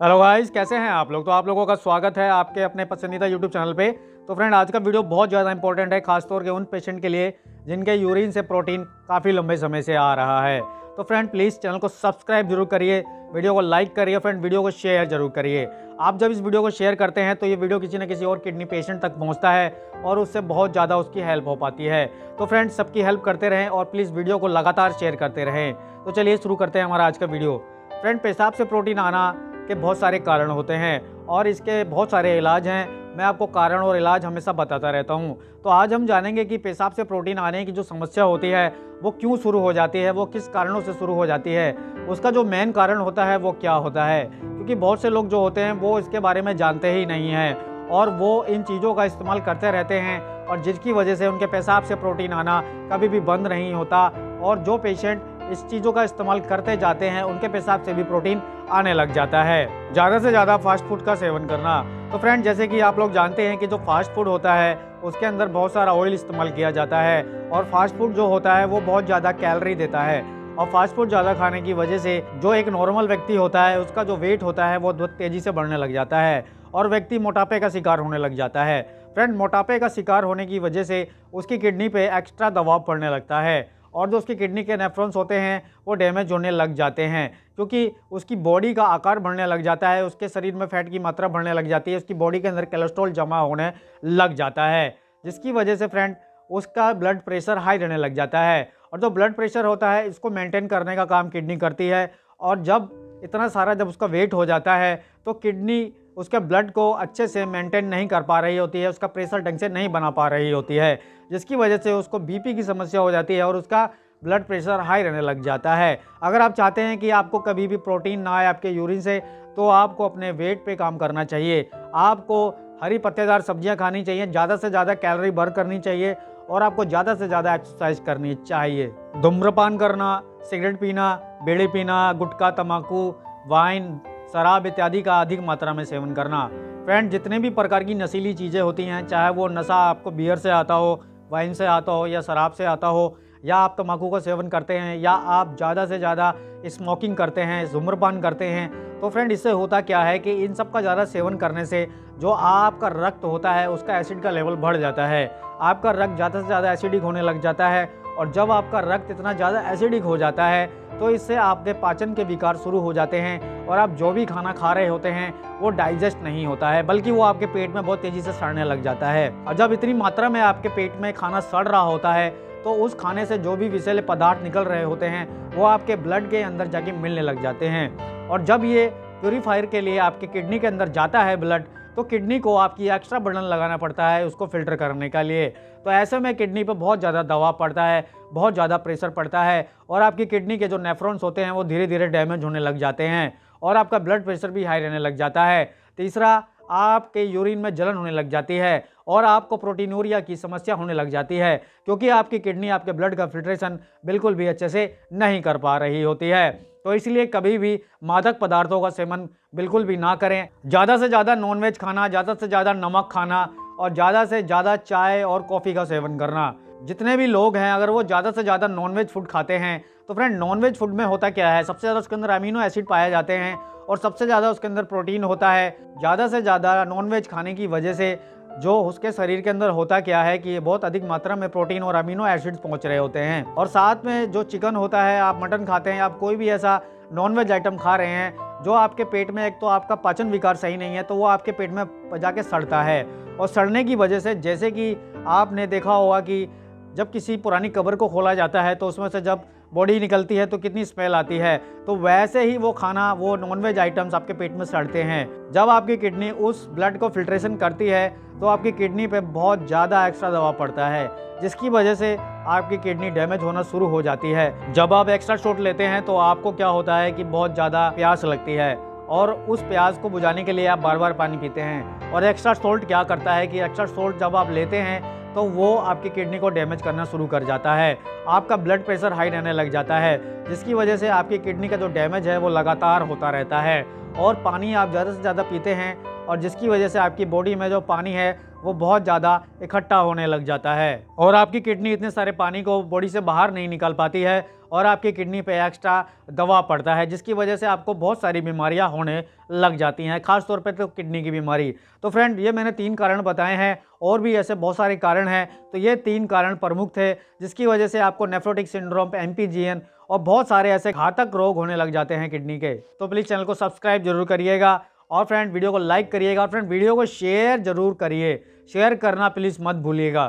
Hello guys कैसे हैं आप लोग? तो आप लोगों का स्वागत है आपके अपने पसंदीदा यूट्यूब चैनल पे। तो फ्रेंड आज का वीडियो बहुत ज़्यादा इंपॉर्टेंट है, खासतौर के उन पेशेंट के लिए जिनके यूरिन से प्रोटीन काफ़ी लंबे समय से आ रहा है। तो फ्रेंड प्लीज़ चैनल को सब्सक्राइब ज़रूर करिए वीडियो को लाइक करिए फ्रेंड वीडियो को शेयर ज़रूर करिए। आप जब इस वीडियो को शेयर करते हैं तो ये वीडियो किसी न किसी और किडनी पेशेंट तक पहुँचता है और उससे बहुत ज़्यादा उसकी हेल्प हो पाती है। तो फ्रेंड सबकी हेल्प करते रहें और प्लीज़ वीडियो को लगातार शेयर करते रहें। तो चलिए शुरू करते हैं हमारा आज का वीडियो फ्रेंड पेशाब से प्रोटीन आना के बहुत सारे कारण होते हैं और इसके बहुत सारे इलाज हैं। मैं आपको कारण और इलाज हमेशा बताता रहता हूँ। तो आज हम जानेंगे कि पेशाब से प्रोटीन आने की जो समस्या होती है, वो क्यों शुरू हो जाती है, वो किस कारणों से शुरू हो जाती है, उसका जो मेन कारण होता है, वो क्या होता है? क्योंकि बहुत से लोग जो होते हैं, वो इसके बारे में जानते ही नहीं हैं और वो इन चीज़ों का इस्तेमाल करते रहते हैं और जिसकी वजह से उनके पेशाब से प्रोटीन आना कभी भी बंद नहीं होता और जो पेशेंट इस चीज़ों का इस्तेमाल करते जाते हैं, उनके पेशाब से भी प्रोटीन आने लग जाता है। ज़्यादा से ज़्यादा फास्ट फ़ूड का सेवन करना। तो फ्रेंड, जैसे कि आप लोग जानते हैं कि जो फास्ट फ़ूड होता है, उसके अंदर बहुत सारा ऑयल इस्तेमाल किया जाता है और फास्ट फ़ूड जो होता है, वो बहुत ज़्यादा कैलरी देता है। और फास्ट फ़ूड ज़्यादा खाने की वजह से जो एक नॉर्मल व्यक्ति होता है, उसका जो वेट होता है, वो बहुत तेज़ी से बढ़ने लग जाता है और व्यक्ति मोटापे का शिकार होने लग जाता है। फ्रेंड, मोटापे का शिकार होने की वजह से उसकी किडनी पे एक्स्ट्रा दबाव पड़ने लगता है और जो उसकी किडनी के नेफ्रॉन्स होते हैं, वो डैमेज होने लग जाते हैं, क्योंकि उसकी बॉडी का आकार बढ़ने लग जाता है, उसके शरीर में फैट की मात्रा बढ़ने लग जाती है, उसकी बॉडी के अंदर कोलेस्ट्रॉल जमा होने लग जाता है, जिसकी वजह से फ्रेंड उसका ब्लड प्रेशर हाई रहने लग जाता है, और जो ब्लड प्रेशर होता है, इसको मेंटेन करने का काम किडनी करती है, और जब इतना सारा जब उसका वेट हो जाता है तो किडनी उसके ब्लड को अच्छे से मेंटेन नहीं कर पा रही होती है, उसका प्रेशर ढंग से नहीं बना पा रही होती है, जिसकी वजह से उसको बीपी की समस्या हो जाती है और उसका ब्लड प्रेशर हाई रहने लग जाता है। अगर आप चाहते हैं कि आपको कभी भी प्रोटीन ना आए आपके यूरिन से तो आपको अपने वेट पे काम करना चाहिए। आपको हरी पत्तेदार सब्ज़ियाँ खानी चाहिए, ज़्यादा से ज़्यादा कैलोरी बर्न करनी चाहिए और आपको ज़्यादा से ज़्यादा एक्सरसाइज करनी चाहिए। धूम्रपान करना सिगरेट पीना, बेड़ी पीना, गुटखा तम्बाकू वाइन शराब इत्यादि का अधिक मात्रा में सेवन करना। फ्रेंड, जितने भी प्रकार की नशीली चीज़ें होती हैं, चाहे वो नशा आपको बियर से आता हो, वाइन से आता हो, या शराब से आता हो, या आप तम्बाकू का सेवन करते हैं, या आप ज़्यादा से ज़्यादा स्मोकिंग करते हैं, धूम्रपान करते हैं तो फ्रेंड, इससे होता क्या है कि इन सब का ज़्यादा सेवन करने से जो आपका रक्त होता है, उसका एसिड का लेवल बढ़ जाता है। आपका रक्त ज़्यादा से ज़्यादा एसिडिक होने लग जाता है, और जब आपका रक्त इतना ज़्यादा एसिडिक हो जाता है तो इससे आपके पाचन के विकार शुरू हो जाते हैं और आप जो भी खाना खा रहे होते हैं, वो डाइजेस्ट नहीं होता है, बल्कि वो आपके पेट में बहुत तेज़ी से सड़ने लग जाता है। और जब इतनी मात्रा में आपके पेट में खाना सड़ रहा होता है तो उस खाने से जो भी विषैले पदार्थ निकल रहे होते हैं, वो आपके ब्लड के अंदर जाके मिलने लग जाते हैं। और जब ये प्योरीफायर के लिए आपके किडनी के अंदर जाता है ब्लड तो किडनी को आपकी एक्स्ट्रा बर्डन लगाना पड़ता है उसको फ़िल्टर करने के लिए। तो ऐसे में किडनी पर बहुत ज़्यादा दबाव पड़ता है, बहुत ज़्यादा प्रेशर पड़ता है और आपकी किडनी के जो नेफ्रॉन्स होते हैं वो धीरे धीरे डैमेज होने लग जाते हैं और आपका ब्लड प्रेशर भी हाई रहने लग जाता है। तीसरा आपके यूरिन में जलन होने लग जाती है और आपको प्रोटीनूरिया की समस्या होने लग जाती है, क्योंकि आपकी किडनी, आपके ब्लड का फिल्ट्रेशन बिल्कुल भी अच्छे से नहीं कर पा रही होती है। तो इसलिए कभी भी मादक पदार्थों का सेवन बिल्कुल भी ना करें। ज़्यादा से ज़्यादा नॉनवेज खाना, ज़्यादा से ज़्यादा नमक खाना और ज़्यादा से ज़्यादा चाय और कॉफ़ी का सेवन करना। जितने भी लोग हैं, अगर वो ज़्यादा से ज़्यादा नॉनवेज फ़ूड खाते हैं तो फ्रेंड नॉनवेज फ़ूड में होता क्या है? सबसे ज़्यादा उसके अंदर अमीनो एसिड पाए जाते हैं और सबसे ज़्यादा उसके अंदर प्रोटीन होता है। ज़्यादा से ज़्यादा नॉनवेज खाने की वजह से जो उसके शरीर के अंदर होता क्या है कि ये बहुत अधिक मात्रा में प्रोटीन और अमीनो एसिड्स पहुँच रहे होते हैं। और साथ में जो चिकन होता है, आप मटन खाते हैं, आप कोई भी ऐसा नॉनवेज आइटम खा रहे हैं, जो आपके पेट में एक तो आपका पाचन विकार सही नहीं है तो वो आपके पेट में जाके सड़ता है। और सड़ने की वजह से, जैसे कि आपने देखा होगा कि जब किसी पुरानी कब्र को खोला जाता है तो उसमें से जब बॉडी निकलती है तो कितनी स्मेल आती है। तो वैसे ही वो खाना, वो नॉनवेज आइटम्स आपके पेट में सड़ते हैं। जब आपकी किडनी उस ब्लड को फिल्ट्रेशन करती है तो आपकी किडनी पे बहुत ज़्यादा एक्स्ट्रा दबाव पड़ता है, जिसकी वजह से आपकी किडनी डैमेज होना शुरू हो जाती है। जब आप एक्स्ट्रा शॉट लेते हैं तो आपको क्या होता है कि बहुत ज़्यादा प्यास लगती है, और उस प्याज को बुझाने के लिए आप बार बार पानी पीते हैं। और एक्स्ट्रा सोल्ट क्या करता है कि एक्स्ट्रा सोल्ट जब आप लेते हैं तो वो आपकी किडनी को डैमेज करना शुरू कर जाता है। आपका ब्लड प्रेशर हाई रहने लग जाता है, जिसकी वजह से आपकी किडनी का जो डैमेज है वो लगातार होता रहता है। और पानी आप ज़्यादा से ज़्यादा पीते हैं और जिसकी वजह से आपकी बॉडी में जो पानी है वो बहुत ज़्यादा इकट्ठा होने लग जाता है। और आपकी किडनी इतने सारे पानी को बॉडी से बाहर नहीं निकाल पाती है और आपकी किडनी पे एक्स्ट्रा दवा पड़ता है, जिसकी वजह से आपको बहुत सारी बीमारियाँ होने लग जाती हैं खास तौर पे तो किडनी की बीमारी। तो फ्रेंड, ये मैंने तीन कारण बताए हैं, और भी ऐसे बहुत सारे कारण हैं। तो ये तीन कारण प्रमुख थे, जिसकी वजह से आपको नेफ्रोटिक सिंड्रोम, एमपीजीएन और बहुत सारे ऐसे घातक रोग होने लग जाते हैं किडनी के। तो प्लीज़ चैनल को सब्सक्राइब ज़रूर करिएगा और फ्रेंड, वीडियो को लाइक करिएगा और फ्रेंड, वीडियो को शेयर ज़रूर करिए। शेयर करना प्लीज़ मत भूलिएगा।